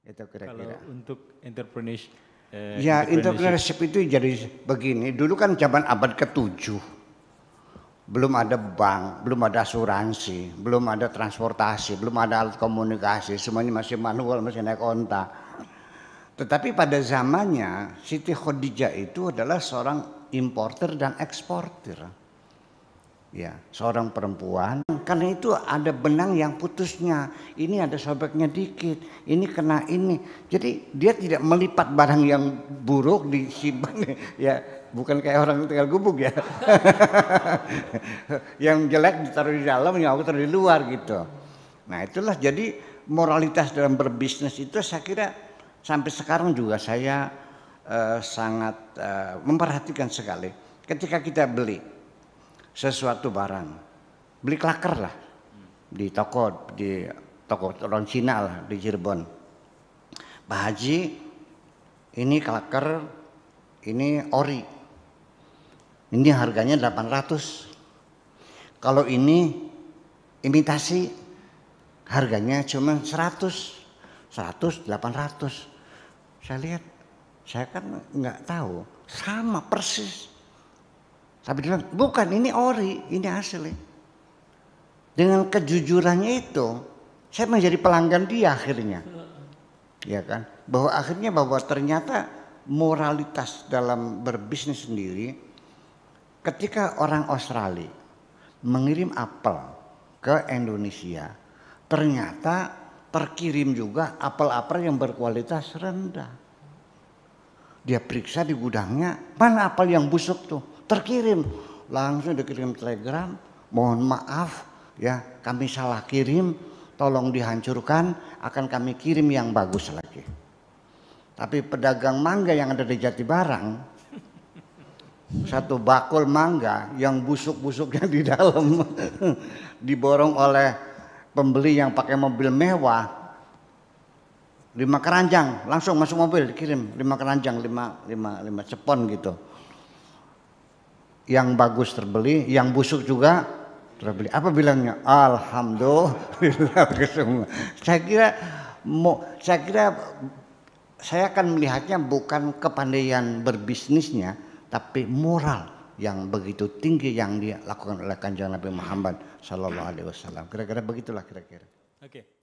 Itu Kalau kira-kira. untuk entrepreneurship, eh, Ya, entrepreneurship entrepreneurship itu jadi begini. Dulu kan zaman abad ke-7. Belum ada bank, belum ada asuransi, belum ada transportasi, belum ada alat komunikasi, semuanya masih manual, masih naik onta. Tetapi pada zamannya Siti Khadijah itu adalah seorang importer dan eksportir. Ya, seorang perempuan. Karena itu ada benang yang putusnya. Ini ada sobeknya dikit. Ini kena ini. Jadi dia tidak melipat barang yang buruk disimpan. Ya, bukan kayak orang tinggal gubuk ya. yang jelek ditaruh di dalam, yang aku taruh di luar gitu. Nah itulah jadi moralitas dalam berbisnis itu saya kira sampai sekarang juga saya eh, sangat eh, memperhatikan sekali. Ketika kita beli sesuatu barang, beli klaker lah di toko di toko orang Cina lah di Cirebon. Pak Haji, ini klaker, ini ori. Ini harganya 800. Kalau ini imitasi harganya cuma 100. 100 800. Saya lihat saya kan nggak tahu, sama persis. Tapi dia bilang, bukan ini ori, ini asli. Dengan kejujurannya itu, saya menjadi pelanggan dia akhirnya. Ya kan? Bahwa akhirnya bahwa ternyata moralitas dalam berbisnis sendiri ketika orang Australia mengirim apel ke Indonesia, ternyata terkirim juga apel-apel yang berkualitas rendah. Dia periksa di gudangnya, mana apel yang busuk tuh? Terkirim. Langsung dikirim telegram, mohon maaf ya kami salah kirim, tolong dihancurkan, akan kami kirim yang bagus lagi. Tapi pedagang mangga yang ada di Jatibarang, satu bakul mangga yang busuk-busuknya di dalam diborong oleh pembeli yang pakai mobil mewah lima keranjang langsung masuk mobil dikirim lima keranjang lima lima lima cepon gitu yang bagus terbeli yang busuk juga terbeli apa bilangnya alhamdulillah semua saya kira mau saya kira saya akan melihatnya bukan kepandaian berbisnisnya tapi moral yang begitu tinggi yang dilakukan oleh kanjeng Nabi Muhammad Sallallahu Alaihi Wasallam. Kira-kira begitulah kira-kira. Oke.